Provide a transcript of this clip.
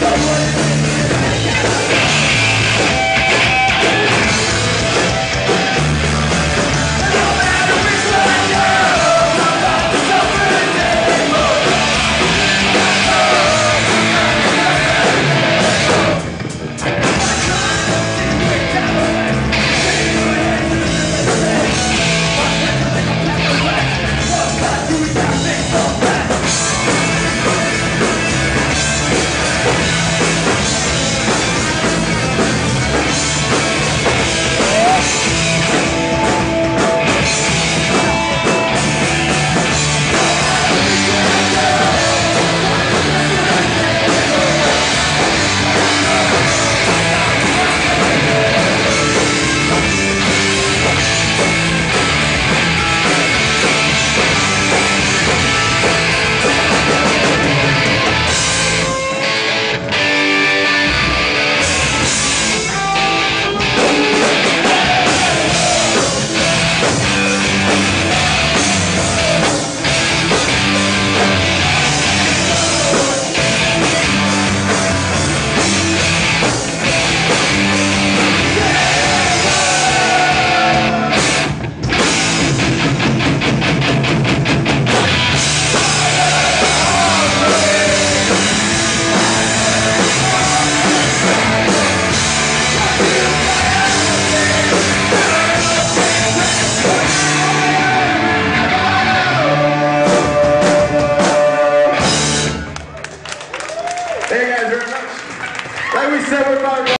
Don't worry. Thank you guys very much. Like we said, we're about